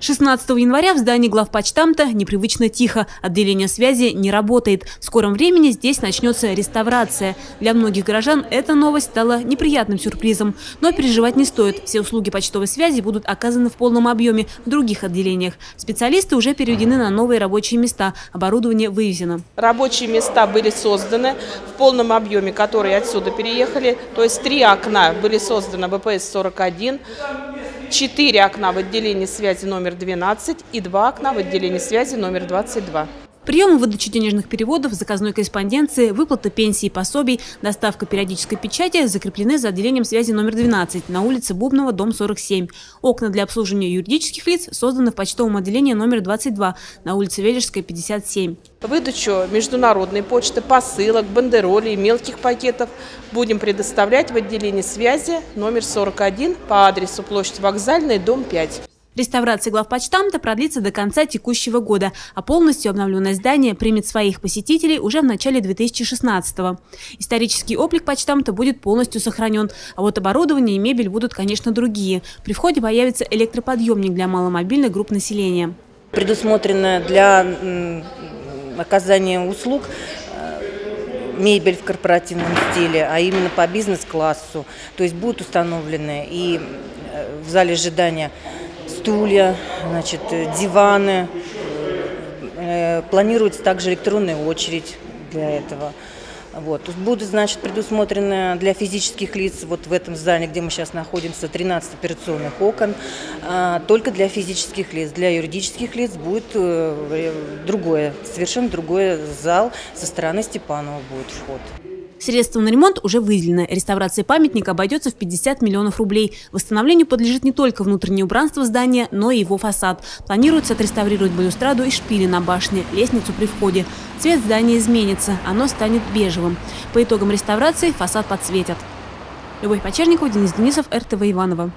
16 января в здании главпочтамта непривычно тихо. Отделение связи не работает. В скором времени здесь начнется реставрация. Для многих горожан эта новость стала неприятным сюрпризом. Но переживать не стоит. Все услуги почтовой связи будут оказаны в полном объеме в других отделениях. Специалисты уже переведены на новые рабочие места. Оборудование вывезено. Рабочие места были созданы в полном объеме, которые отсюда переехали. То есть три окна были созданы БПС-41, четыре окна в отделении связи номер 12 и два окна в отделении связи номер 22. Прием и выдача денежных переводов, заказной корреспонденции, выплата пенсий и пособий, доставка периодической печати закреплены за отделением связи номер 12 на улице Бубнова, дом 47. Окна для обслуживания юридических лиц созданы в почтовом отделении номер 22 на улице Вележская, 57. Выдачу международной почты, посылок, бандеролей, мелких пакетов будем предоставлять в отделении связи номер 41 по адресу площадь Вокзальная, дом 5. Реставрация главпочтамта продлится до конца текущего года, а полностью обновленное здание примет своих посетителей уже в начале 2016-го. Исторический облик почтамта будет полностью сохранен, а вот оборудование и мебель будут, конечно, другие. При входе появится электроподъемник для маломобильных групп населения. Предусмотрено для оказания услуг э, мебель в корпоративном стиле, а именно по бизнес-классу. То есть будут установлены и э, в зале ожидания стулья, значит, диваны. Э, планируется также электронная очередь для этого. Вот. Будут, значит, предусмотрены для физических лиц, вот в этом зале, где мы сейчас находимся, 13 операционных окон, а, только для физических лиц. Для юридических лиц будет э, другое, совершенно другой зал, со стороны Степанова будет вход. Средства на ремонт уже выделены. Реставрация памятника обойдется в 50 миллионов рублей. Восстановлению подлежит не только внутреннее убранство здания, но и его фасад. Планируется отреставрировать балюстраду и шпили на башне, лестницу при входе. Цвет здания изменится, оно станет бежевым. По итогам реставрации фасад подсветят. Любовь Почерникова, Денис Денисов, РТВ Иванова.